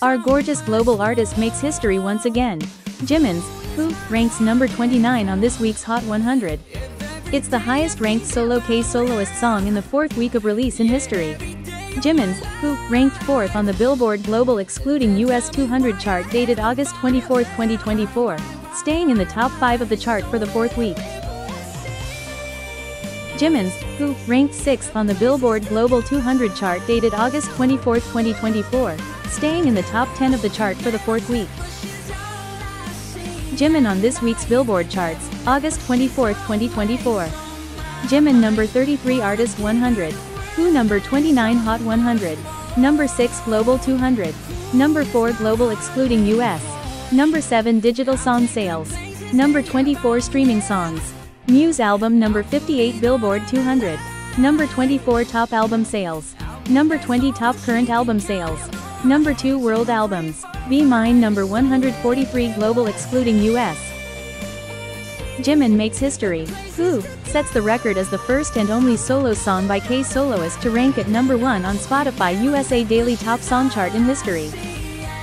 Our gorgeous global artist makes history once again. Jimin's, who, ranks number 29 on this week's Hot 100. It's the highest ranked solo K soloist song in the fourth week of release in history. Jimin's, who, ranked 4th on the Billboard Global excluding US 200 chart dated August 24, 2024, staying in the top 5 of the chart for the fourth week. Jimin's, who, ranked 6th on the Billboard Global 200 chart dated August 24, 2024, staying in the top 10 of the chart for the fourth week. Jimin on this week's Billboard charts, August 24, 2024. Jimin number 33 Artist 100. Who number 29 Hot 100. Number 6 Global 200. Number 4 Global excluding US. Number 7 Digital Song Sales. Number 24 Streaming Songs. Muse Album Number 58 Billboard 200. Number 24 Top Album Sales. Number 20 Top Current Album Sales. Number 2 World Albums. Be Mine Number 143 Global excluding US. Jimin makes history. Who sets the record as the first and only solo song by K soloist to rank at number 1 on Spotify USA Daily Top Song Chart in history.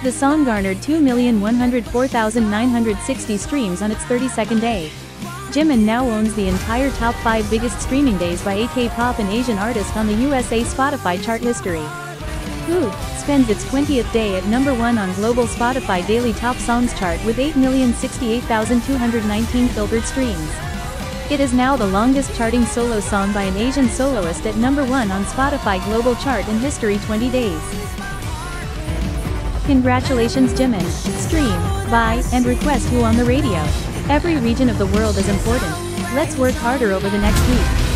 The song garnered 2,104,960 streams on its 32nd day. Jimin now owns the entire top 5 biggest streaming days by a K-pop and Asian artist on the USA Spotify chart history. Who spends its 20th day at number 1 on global Spotify Daily Top Songs chart with 8,068,219 filtered streams. It is now the longest charting solo song by an Asian soloist at number 1 on Spotify Global Chart in history 20 days. Congratulations Jimin. Stream, buy, and request who on the radio. Every region of the world is important. Let's work harder over the next week.